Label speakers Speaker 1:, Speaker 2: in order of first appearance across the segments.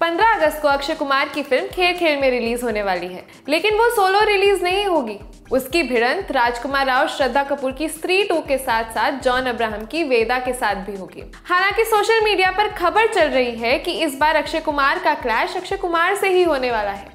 Speaker 1: पंद्रह अगस्त को अक्षय कुमार की फ़िल्म खेल खेल में रिलीज़ होने वाली है। लेकिन वो सोलो रिलीज़ नहीं होगी। उसकी भिड़ंत राजकुमार राव, श्रद्धा कपूर की स्त्री टू के साथ साथ जॉन अब्राहम की वेदा के साथ भी होगी। हालाँकि सोशल मीडिया पर खबर चल रही है कि इस बार अक्षय कुमार का क्लैश अक्षय कुमार से ही होने वाला है।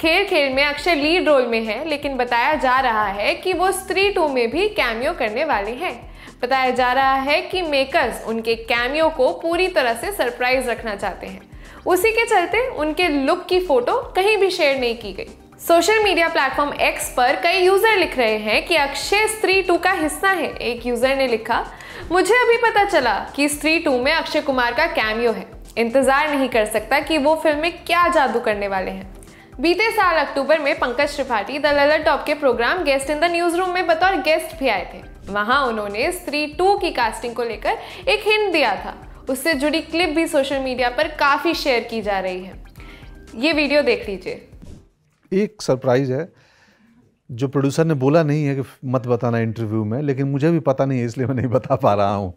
Speaker 1: खेल खेल में अक्षय लीड रोल में है, लेकिन बताया जा रहा है कि वो स्त्री टू में भी कैमियो करने वाले हैं। बताया जा रहा है कि मेकर्स उनके कैमियो को पूरी तरह से सरप्राइज़ रखना चाहते हैं। उसी के चलते उनके लुक की फ़ोटो कहीं भी शेयर नहीं की गई। सोशल मीडिया प्लेटफॉर्म एक्स पर कई यूज़र लिख रहे हैं कि अक्षय स्त्री टू का हिस्सा है, एक यूज़र ने लिखा। मुझे अभी पता चला कि स्त्री टू में अक्षय कुमार का कैमियो है। इंतज़ार नहीं कर सकता कि वो फ़िल्म में क्या जादू करने वाले हैं। बीते साल अक्टूबर में पंकज त्रिपाठी द ललर टॉप के program guest in the news room में बतौर गेस्ट भी आए थे। वहाँ उन्होंने स्त्री टू की कास्टिंग को लेकर एक हिंट दिया था। उससे जुड़ी क्लिप भी सोशल मीडिया पर काफ़ी शेयर की जा रही है। ये वीडियो देख लीजिए।
Speaker 2: एक सरप्राइज़ है जो प्रोड्यूसर ने बोला नहीं है कि मत बताना इंटरव्यू में लेकिन मुझे भी पता नहीं है इसलिए मैं नहीं बता पा रहा हूँ।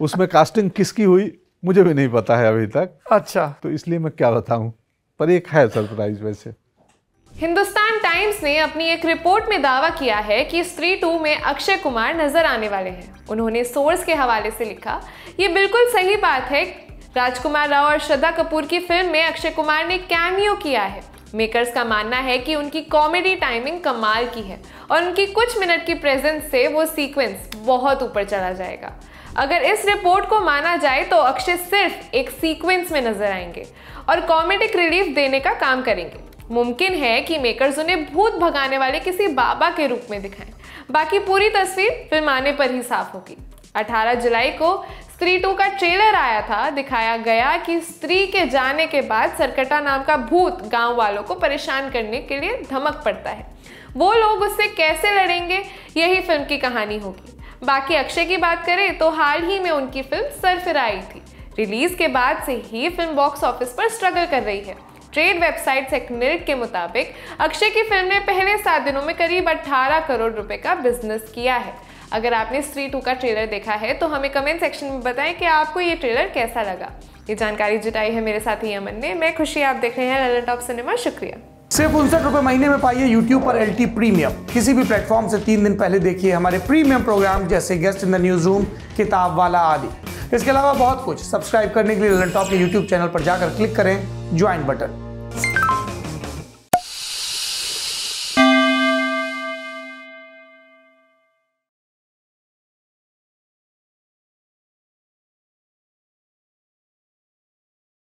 Speaker 2: उसमें कास्टिंग किसकी हुई मुझे भी नहीं पता है अभी तक।
Speaker 3: अच्छा।
Speaker 2: तो इसलिए मैं क्या बताऊँ पर एक है सरप्राइज़ वैसे।
Speaker 1: हिंदुस्तान टाइम्स ने अपनी एक रिपोर्ट में दावा किया है कि स्त्री टू में अक्षय कुमार नज़र आने वाले हैं। उन्होंने सोर्स के हवाले से लिखा, ये बिल्कुल सही बात है। राजकुमार राव और श्रद्धा कपूर की फ़िल्म में अक्षय कुमार ने कैमियो किया है। मेकर्स का मानना है कि उनकी कॉमेडी टाइमिंग कमाल की है और उनकी कुछ मिनट की प्रेजेंस से वो सीक्वेंस बहुत ऊपर चला जाएगा। अगर इस रिपोर्ट को माना जाए तो अक्षय सिर्फ़ एक सीक्वेंस में नज़र आएँगे और कॉमेडिक रिलीफ देने का काम करेंगे। मुमकिन है कि मेकर्स उन्हें भूत भगाने वाले किसी बाबा के रूप में दिखाएँ। बाकी पूरी तस्वीर फ़िल्म आने पर ही साफ़ होगी। 18 जुलाई को स्त्री टू का ट्रेलर आया था। दिखाया गया कि स्त्री के जाने के बाद सरकटा नाम का भूत गाँव वालों को परेशान करने के लिए धमक पड़ता है। वो लोग उससे कैसे लड़ेंगे? यही फ़िल्म की कहानी होगी। बाकी अक्षय की बात करें तो हाल ही में उनकी फ़िल्म सरफिर आई थी। रिलीज़ के बाद से ही फ़िल्म बॉक्स ऑफ़िस पर स्ट्रगल कर रही है। ट्रेड वेबसाइट सेक्निट के मुताबिक अक्षय की फ़िल्म ने पहले सात दिनों में करीब 18 करोड़ रुपए का बिज़नेस किया है। अगर आपने स्त्री टू का ट्रेलर देखा है तो हमें कमेंट सेक्शन में बताएँ कि आपको ये ट्रेलर कैसा लगा। ये जानकारी जुटाई है मेरे साथी अमन ने। मैं खुशी आप देख रहे हैं ललन टॉप सिनेमा शुक्रिया।
Speaker 3: सिर्फ़ उनसठ रुपए महीने में पाइए यूट्यूब पर एल प्रीमियम किसी भी प्लेटफॉर्म से तीन दिन पहले देखिए हमारे प्रीमियम प्रोग्राम जैसे guest in the news room किताब वाला आदि। इसके अलावा बहुत कुछ। सब्सक्राइब करने के लिए ललन टॉप के यूट्यूब चैनल पर जाकर क्लिक करें। Join button